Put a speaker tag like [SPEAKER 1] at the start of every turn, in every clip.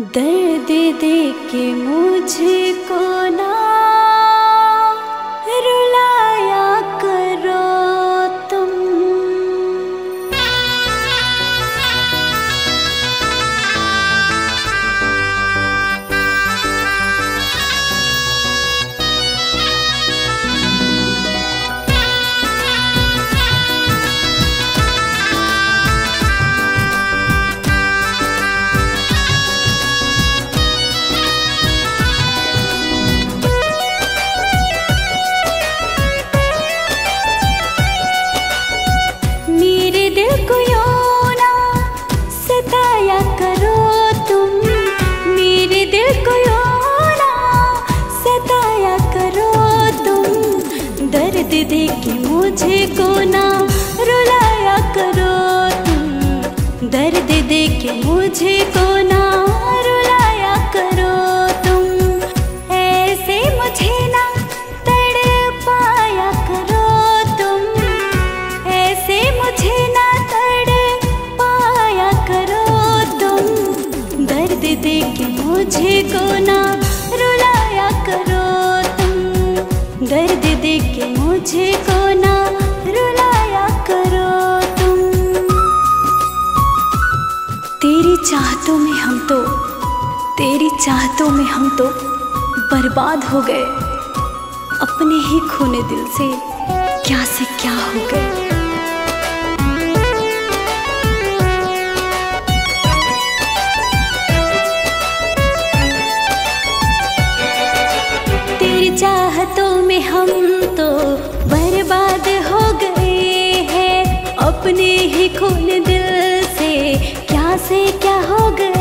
[SPEAKER 1] दर्द दे के मुझको ना दे मुझे को ना। रुलाया करो तुम। दर्द दे के मुझे को ना। रुलाया करो तुम। ऐसे मुझे ना तड़पाया करो तुम। ऐसे मुझे ना तड़ पाया करो तुम। दर्द दे मुझे को ना। दर्द दे के मुझे को ना रुलाया करो तुम। तेरी चाहतों में हम तो तेरी चाहतों में हम तो बर्बाद हो गए। अपने ही खोने दिल से क्या से क्या हो चाहतों में हम तो बर्बाद हो गए हैं। अपने ही खून दिल से क्या से क्या हो गए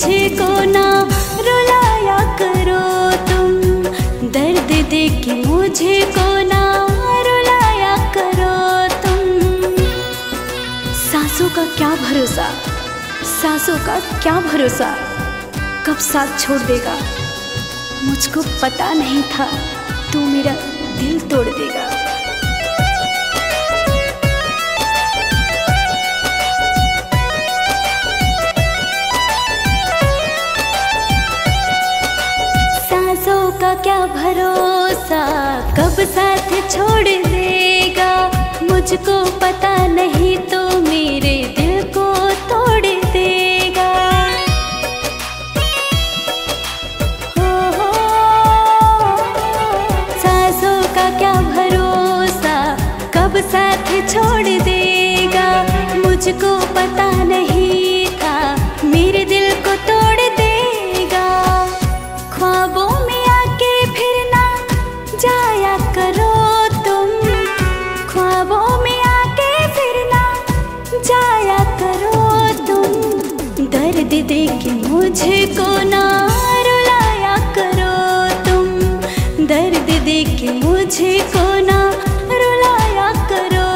[SPEAKER 1] के मुझे को ना रुलाया करो तुम। दर्द दे के मुझे ना रुलाया करो तुम। सांसों का क्या भरोसा? सांसों का क्या भरोसा? कब साथ छोड़ देगा? मुझको पता नहीं था। तू मेरा क्या भरोसा? कब साथ छोड़ देगा? मुझको पता नहीं तो मेरे दिल को तोड़ देगा। सांसों का क्या भरोसा? कब साथ छोड़ देगा? मुझको पता दर्द दे मुझे को ना रुलाया करो तुम। दर्द दे के मुझे को ना रुलाया करो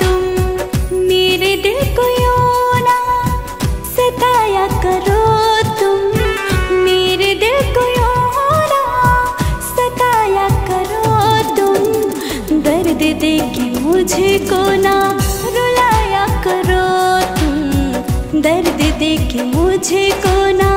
[SPEAKER 1] तुम। मेरे दिल को यूँ ना सताया करो तुम। मेरे दिल को यूँ ना सताया करो तुम। दर्द दे के मुझे को ना कि मुझको ना